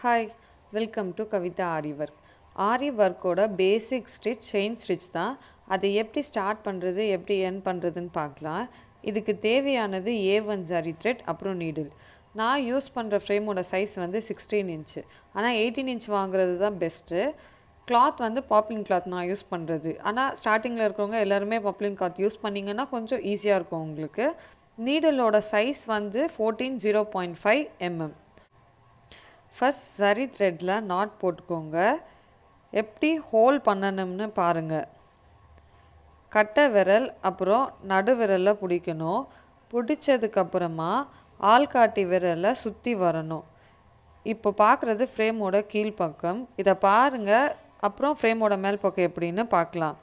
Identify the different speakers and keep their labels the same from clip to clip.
Speaker 1: Hi welcome to Kavitha aari work aari ஒர்க்கோட basic stitch chain stitch தான் அதை எப்படி start பண்ணுறது எப்படி என் பண்ணுறதுன்னு பார்க்கலாம் இதுக்கு தேவையானது ஏ ஒன் ஜரி த்ரெட் அப்புறம் நீடில் நான் யூஸ் பண்ணுற ஃப்ரேமோட சைஸ் வந்து சிக்ஸ்டீன் இன்ச்சு ஆனால் எயிட்டீன் இன்ச் வாங்குறது தான் பெஸ்ட்டு கிளாத் வந்து பாப்ளின் கிளாத் நான் யூஸ் பண்ணுறது ஆனால் ஸ்டார்டிங்கில் இருக்கிறவங்க எல்லாருமே பாப்லின் கிளாத் யூஸ் பண்ணிங்கன்னா கொஞ்சம் ஈஸியாக இருக்கும் உங்களுக்கு நீடலோட சைஸ் வந்து fourteen zero point five mm first சரி த்ரெட்டில் நாட் போட்டுக்கோங்க. எப்படி ஹோல் பண்ணணும்னு பாருங்கள் கட்டை விரல் அப்புறம் நடு விரலில் பிடிக்கணும். பிடிச்சதுக்கப்புறமா ஆள்காட்டி விரலை சுற்றி வரணும். இப்போ பார்க்குறது ஃப்ரேமோட கீழ்ப்பக்கம் இதை பாருங்கள் அப்புறம் ஃப்ரேமோட மேல் பக்கம் எப்படின்னு பார்க்கலாம்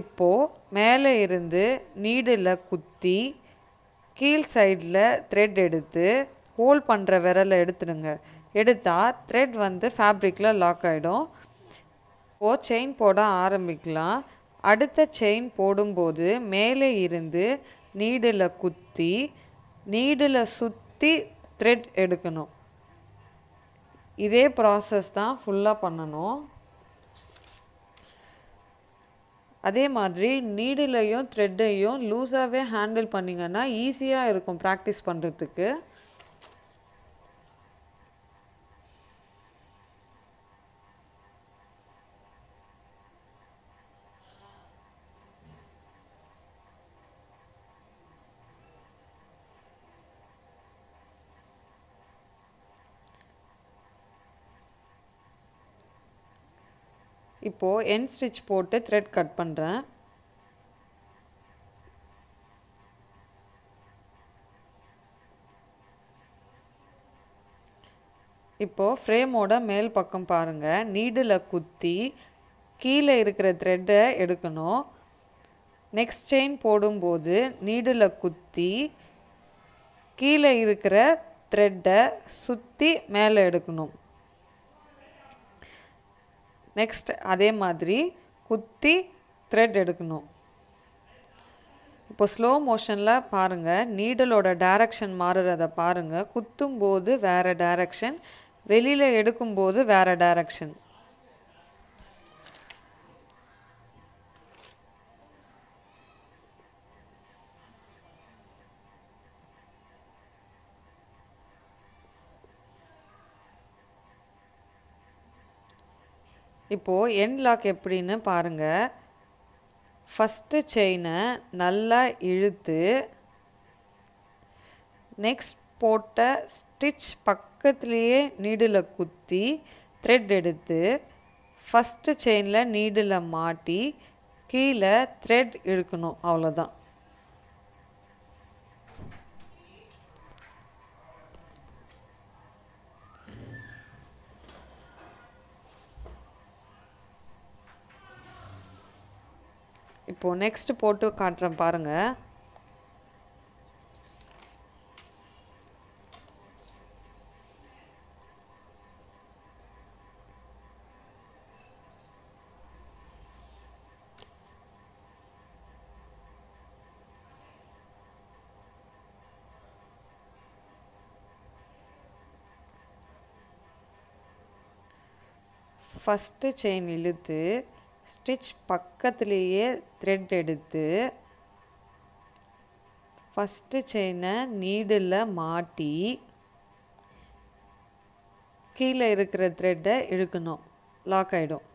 Speaker 1: இப்போது மேலே இருந்து நீடில் குத்தி கீழ் சைடில் த்ரெட் எடுத்து ஹோல் பண்ணுற விரலை எடுத்துடுங்க. எடுத்தால் த்ரெட் வந்து ஃபேப்ரிக்கில் லாக் ஆகிடும் இப்போது செயின் போட ஆரம்பிக்கலாம். அடுத்த செயின் போடும்போது மேலே இருந்து நீடில் குத்தி நீடில் சுற்றி த்ரெட் எடுக்கணும். இதே ப்ராசஸ் தான் ஃபுல்லாக பண்ணணும். அதே மாதிரி நீடிலையும் த்ரெட்டையும் லூஸாகவே ஹேண்டில் பண்ணிங்கன்னா ஈஸியாக இருக்கும் ப்ராக்டிஸ் பண்ணுறதுக்கு இப்போது என் ஸ்டிச் போட்டு த்ரெட் கட் பண்ணுறேன் இப்போது ஃப்ரேமோட மேல் பக்கம் பாருங்கள் நீடில் குத்தி கீழே இருக்கிற த்ரெட்டை எடுக்கணும். நெக்ஸ்ட் செயின் போடும்போது நீடில் குத்தி கீழே இருக்கிற த்ரெட்டை சுற்றி மேலே எடுக்கணும். நெக்ஸ்ட் அதே மாதிரி குத்தி த்ரெட் எடுக்கணும். இப்போ ஸ்லோ மோஷனில் பாருங்கள் நீடலோட டைரக்ஷன் மாறுறத பாருங்கள் குத்தும் போது வேறு டைரக்ஷன் வெளியில் எடுக்கும்போது வேறு டைரக்ஷன் இப்போது எண்ட் லாக் எப்படின்னு பாருங்கள் ஃபஸ்ட்டு செயினை நல்லா இழுத்து நெக்ஸ்ட் போட்ட ஸ்டிச் பக்கத்துலேயே நீடில் குத்தி த்ரெட் எடுத்து ஃபஸ்ட்டு செயினில் நீடில் மாட்டி கீழே த்ரெட் இழுக்கணும் அவ்வளோதான் இப்போது நெக்ஸ்ட் போட்டு காட்டுறேன் பாருங்கள் ஃபஸ்ட்டு செயின் இழுத்து ஸ்டிச் பக்கத்துலேயே த்ரெட் எடுத்து ஃபஸ்ட்டு செயினை நீடில் மாட்டி கீழே இருக்கிற த்ரெட்டை இழுக்கணும். லாக் ஆகிடும்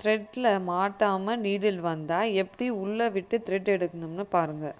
Speaker 1: த்ரெட்டில் மாட்டாமல் நீடில் வந்தால் எப்படி உள்ளே விட்டு த்ரெட் எடுக்கணும்னு பாருங்கள்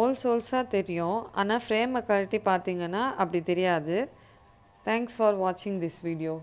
Speaker 1: ஓல் ஹோல்ஸாக தெரியும். ஆனால் ஃப்ரேமை கழட்டி பார்த்தீங்கன்னா அப்படி தெரியாது. தேங்க்ஸ் ஃபார் வாட்சிங் திஸ் வீடியோ